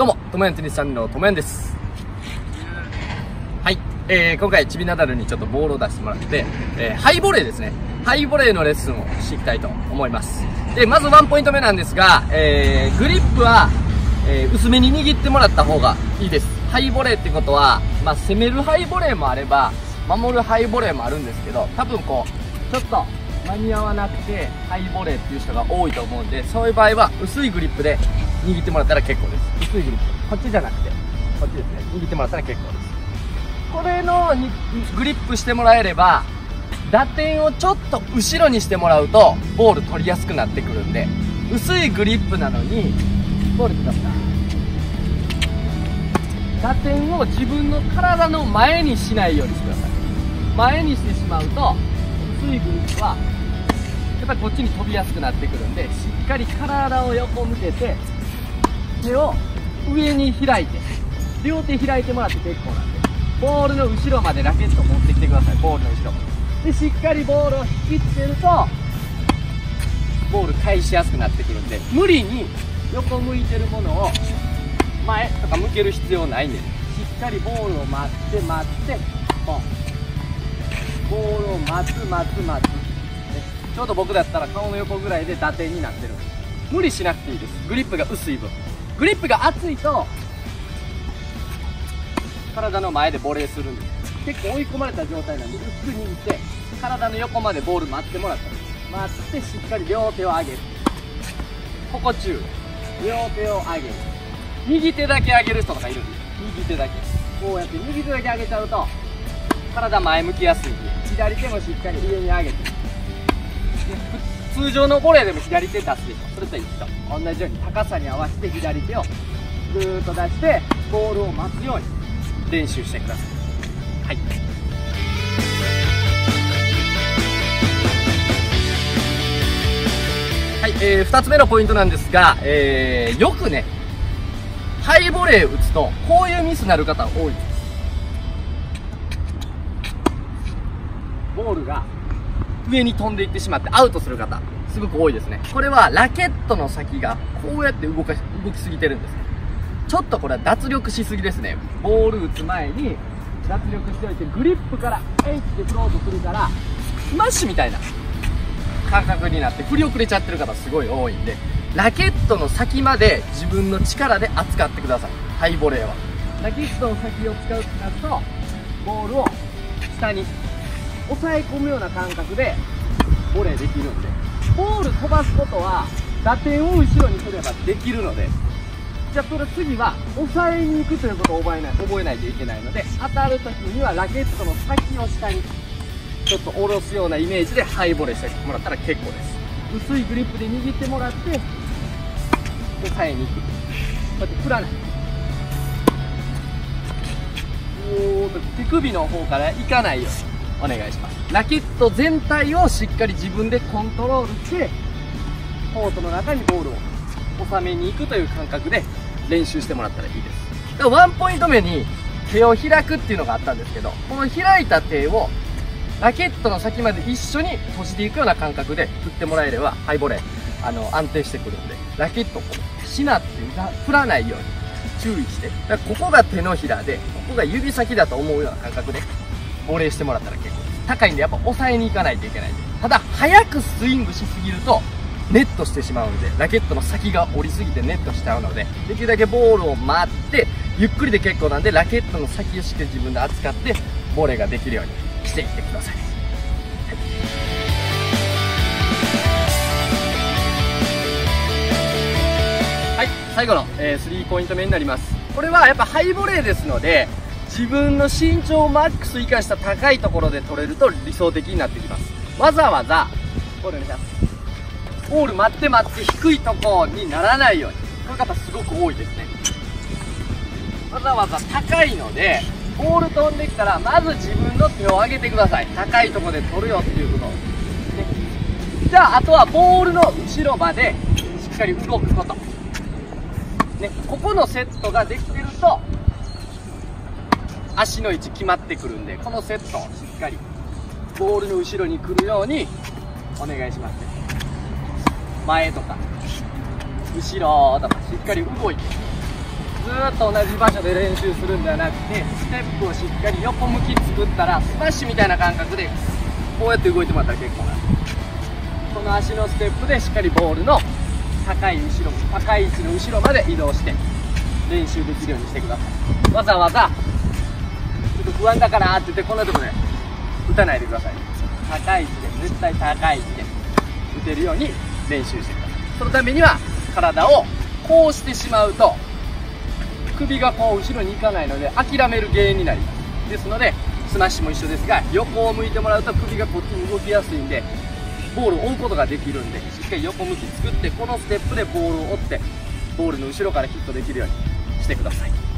どうも、ともやんテニスチャンネルのともやんです。はい。えー、今回、ちびナダルにちょっとボールを出してもらって、えー、ハイボレーですね。ハイボレーのレッスンをしていきたいと思います。で、まずワンポイント目なんですが、えー、グリップは、えー、薄めに握ってもらった方がいいです。ハイボレーってことは、まあ、攻めるハイボレーもあれば、守るハイボレーもあるんですけど、多分こう、ちょっと、間に合わなくて、ハイボレーっていう人が多いと思うんで、そういう場合は、薄いグリップで握ってもらったら結構です。薄いグリップ。こっちじゃなくて、こっちですね。握ってもらったら結構です。これのにグリップしてもらえれば、打点をちょっと後ろにしてもらうと、ボール取りやすくなってくるんで、薄いグリップなのに、ボールください。打点を自分の体の前にしないようにしてください。前にしてしまうと、薄いグリップは、やっぱりこっちに飛びやすくなってくるんで、しっかり体を横向けて、手を上に開いて、両手開いてもらって結構なんで、ボールの後ろまでラケット持ってきてください、ボールの後ろ。で、しっかりボールを引きつけると、ボール返しやすくなってくるんで、無理に横向いてるものを前とか向ける必要ないんで、しっかりボールを待って待って、ポン。ボールを待つ待つ待つ。ちょうど僕だったら顔の横ぐらいで打点になってるんで。無理しなくていいです。グリップが薄い分。グリップが厚いと、体の前でボレーするんです。結構追い込まれた状態なんで、ゆっくり握って、体の横までボール待ってもらったんです。待って、しっかり両手を上げる。ここ注意。両手を上げる。右手だけ上げる人とかいるんです。右手だけ。こうやって右手だけ上げちゃうと、体前向きやすいんで、左手もしっかり上に上げて。通常のボレーでも左手出すでしょ。それと一緒。同じように高さに合わせて左手をぐーっと出して、ボールを待つように練習してください。はい。はい、えー、2つ目のポイントなんですが、えー、よくね、ハイボレー打つと、こういうミスになる方多いです。ボールが上に飛んでいってしまってアウトする方、すごく多いですね。これはラケットの先がこうやって動かし、動きすぎてるんです。ちょっとこれは脱力しすぎですね。ボール打つ前に脱力しておいて、グリップからエイって振ろうとするから、スマッシュみたいな感覚になって振り遅れちゃってる方すごい多いんで、ラケットの先まで自分の力で扱ってください。ハイボレーは。ラケットの先を使うってなると、ボールを下に押さえ込むような感覚でボレーできるんで、ボール飛ばすことは打点を後ろにすればできるので、じゃあそれ次は抑えに行くということを覚えない覚えないといけないので、当たるときにはラケットの先を下にちょっと下ろすようなイメージでハイボレーしてもらったら結構です。薄いグリップで握ってもらって、抑えに行く。こうやって振らない。おーと手首の方から行かないようにお願いします。ラケット全体をしっかり自分でコントロールして、コートの中にボールを収めに行くという感覚で練習してもらったらいいです。でワンポイント目に手を開くっていうのがあったんですけど、この開いた手をラケットの先まで一緒に閉じていくような感覚で振ってもらえれば、ハイボレー、あの、安定してくるんで、ラケットをこうしなって、振らないように注意して、だからここが手のひらで、ここが指先だと思うような感覚で、ボレーしてもらったら結構です。高いんでやっぱ抑えに行かないといけない。ただ、早くスイングしすぎると、ネットしてしまうんで、ラケットの先が折りすぎてネットしちゃうので、できるだけボールを待って、ゆっくりで結構なんで、ラケットの先をしっかり自分で扱って、ボレーができるようにしていってください。はい、最後の、えースリーポイント目になります。これはやっぱハイボレーですので、自分の身長をマックス生かした高いところで取れると理想的になってきます。わざわざ、ボールお願いします。ボール待って待って低いところにならないように。こういう方すごく多いですね。わざわざ高いので、ボール飛んできたら、まず自分の手を上げてください。高いとこで取るよっていうこと。ね、じゃあ、あとはボールの後ろまでしっかり動くこと。ね、ここのセットができてると、足の位置決まってくるんで、このセットをしっかり、ボールの後ろに来るように、お願いします。前とか、後ろとか、しっかり動いて、ずっと同じ場所で練習するんではなくてステップをしっかり横向き作ったらスマッシュみたいな感覚でこうやって動いてもらったら結構なこの足のステップでしっかりボールの高い後ろ高い位置の後ろまで移動して練習できるようにしてくださいわざわざと不安だからって言ってこんなとこで打たないでください高い位置で絶対高い位置で打てるように練習してくださいそのためには体をこうしてしまうと首がこう後ろに行かないので諦める原因になります。ですのでスマッシュも一緒ですが横を向いてもらうと首がこっちに動きやすいんでボールを追うことができるんでしっかり横向き作ってこのステップでボールを追ってボールの後ろからヒットできるようにしてください。